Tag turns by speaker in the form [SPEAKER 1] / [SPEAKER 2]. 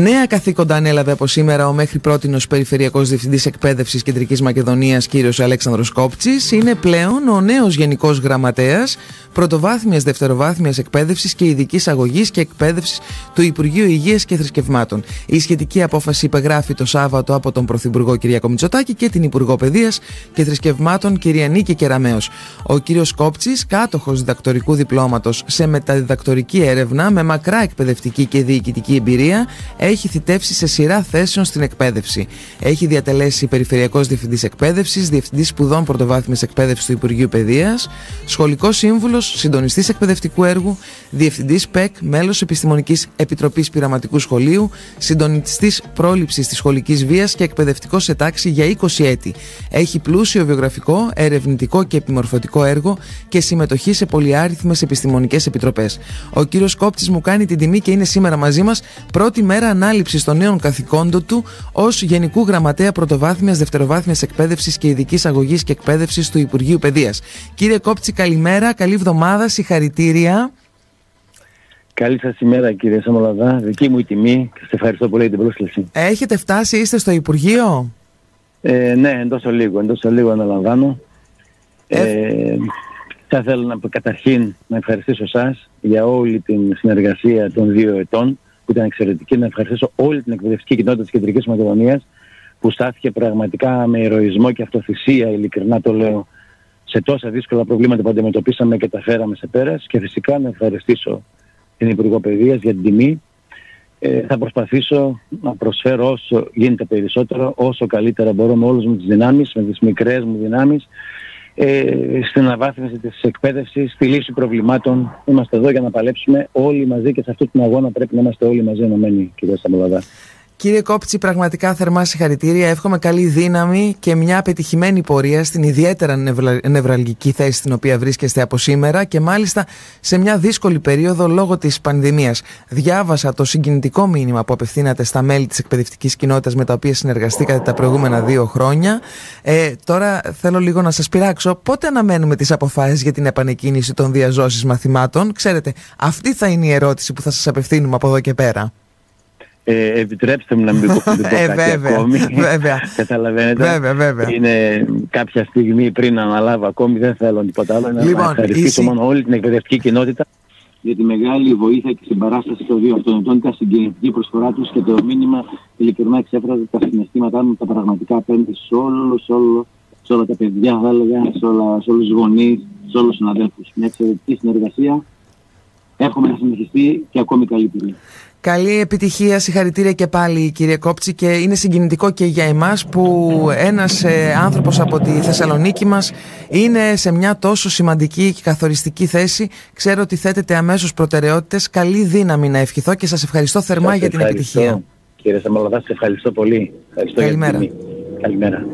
[SPEAKER 1] Νέα καθήκοντα ανέλαβε από σήμερα ο μέχρι πρότινος Περιφερειακός Διευθυντής Εκπαίδευσης Κεντρικής Μακεδονίας, κ. Αλέξανδρος Κόπτσι. Είναι πλέον ο νέος Γενικός Γραμματέας Πρωτοβάθμιας Δευτεροβάθμιας Εκπαίδευσης και Ειδικής Αγωγής και Εκπαίδευσης του Υπουργείου Υγείας και Θρησκευμάτων. Η σχετική απόφαση υπεγράφει το Σάββατο από τον Πρωθυπουργό κ. Μητσοτάκη και την Υπουργό Παιδείας και Θρησκευμάτων κ. Νίκη Κεραμέο. Ο κ. Κόπτσι, κάτοχος διδακτορικού διπλώματος σε μεταδιδακτορική έρευνα με μακρά εκπαιδευτική και διοικητική εμπειρία, έχει θητεύσει σε σειρά θέσεων στην εκπαίδευση. Έχει διατελέσει Περιφερειακός Διευθυντής Εκπαίδευσης, Διευθυντής Σπουδών Πρωτοβάθμιας Εκπαίδευσης του Υπουργείου Παιδείας, Σχολικός Σύμβουλος, Συντονιστής Εκπαιδευτικού Έργου, Διευθυντής ΠΕΚ, Μέλος Επιστημονικής Επιτροπής Πειραματικού Σχολείου, Συντονιστής Πρόληψης της Σχολικής Βίας και Εκπαιδευτικός σε τάξη για 20 έτη. Έχει πλούσιο βιογραφικό, ερευνητικό και επιμορφωτικό έργο και συμμετοχή σε πολυάριθμες επιστημονικές επιτροπές. Ο κύριος Κόπτης μου κάνει την τιμή και είναι σήμερα μαζί μας πρώτη μέρα ανάληψη των νέων καθηκόντων του ως Γενικού Γραμματέα Πρωτοβάθμιας Δευτεροβάθμιας Εκπαίδευσης και Ειδικής Αγωγής και Εκπαίδευσης του Υπουργείου Παιδείας. Κύριε Κόπτσι, καλημέρα, καλή εβδομάδα, συγχαρητήρια.
[SPEAKER 2] Καλή σας ημέρα κύριε Σαμολαδά, δική μου η τιμή και σας ευχαριστώ πολύ για την πρόσκληση.
[SPEAKER 1] Έχετε φτάσει, είστε στο Υπουργείο;
[SPEAKER 2] Ε, ναι, εντός λίγο, εντός λίγο αναλαμβάνω. Ε, ε, θα ήθελα να, καταρχήν να ευχαριστήσω εσάς για όλη την συνεργασία των δύο ετών που ήταν εξαιρετική. Να ευχαριστήσω όλη την εκπαιδευτική κοινότητα της Κεντρικής Μακεδονίας που στάθηκε πραγματικά με ηρωισμό και αυτοθυσία, ειλικρινά το λέω, σε τόσα δύσκολα προβλήματα που αντιμετωπίσαμε και τα φέραμε σε πέρας. Και φυσικά να ευχαριστήσω την Υπουργό Παιδείας για την τιμή. Ε, θα προσπαθήσω να προσφέρω όσο γίνεται περισσότερο, όσο καλύτερα μπορώ με όλε μου τις δυνάμεις, με τις μικρές μου δυνάμεις, ε, στην αναβάθμιση της εκπαίδευσης, στη λύση προβλημάτων. Είμαστε εδώ για να παλέψουμε όλοι μαζί και σε αυτό τον αγώνα πρέπει να είμαστε όλοι μαζί ενωμένοι, κύριε Σταμολαδά.
[SPEAKER 1] Κύριε Κόπτσι, πραγματικά θερμά συγχαρητήρια. Εύχομαι καλή δύναμη και μια πετυχημένη πορεία στην ιδιαίτερα νευραλγική θέση στην οποία βρίσκεστε από σήμερα και μάλιστα σε μια δύσκολη περίοδο λόγω της πανδημίας. Διάβασα το συγκινητικό μήνυμα που απευθύνατε στα μέλη της εκπαιδευτικής κοινότητας με τα οποία συνεργαστήκατε τα προηγούμενα δύο χρόνια. Ε, τώρα θέλω λίγο να σας πειράξω. Πότε αναμένουμε τις αποφάσεις για την επανεκκίνηση των διαζώσει μαθημάτων; Ξέρετε, αυτή θα είναι η ερώτηση που θα σας απευθύνουμε από εδώ και πέρα.
[SPEAKER 2] Ε, επιτρέψτε μου να μην πω κάτι
[SPEAKER 1] ε,
[SPEAKER 2] ακόμη.
[SPEAKER 1] Βέβαια.
[SPEAKER 2] Καταλαβαίνετε.
[SPEAKER 1] Βέβαια, βέβαια.
[SPEAKER 2] Είναι κάποια στιγμή πριν να αναλάβω ακόμη, δεν θέλω τίποτα άλλο. Λοιπόν, να ευχαριστήσω μόνο όλη την εκπαιδευτική κοινότητα για τη μεγάλη βοήθεια και συμπαράσταση των δύο αυτών ετών, την συγκινητική προσφορά τους και το μήνυμα ειλικρινά εξέφραζε τα συναισθήματά μου, τα πραγματικά απέναντι σε όλο, σε, όλο, σε όλα τα παιδιά, θα έλεγα, σε, όλα, σε όλους τους γονείς, σε όλους τους συναδέλφους. Μια εξαιρετική συνεργασία. Έχουμε να συνεχιστεί και ακόμη καλύτερη.
[SPEAKER 1] Καλή επιτυχία, συγχαρητήρια και πάλι κύριε Κόπτσι και είναι συγκινητικό και για εμάς που ένας ε, άνθρωπος από τη Θεσσαλονίκη μας είναι σε μια τόσο σημαντική και καθοριστική θέση. Ξέρω ότι θέτετε αμέσως προτεραιότητες. Καλή δύναμη να ευχηθώ και σας ευχαριστώ θερμά για την επιτυχία.
[SPEAKER 2] Κύριε Σαμαλαδά, σας ευχαριστώ πολύ. Ευχαριστώ
[SPEAKER 1] Καλημέρα.
[SPEAKER 2] Καλημέρα.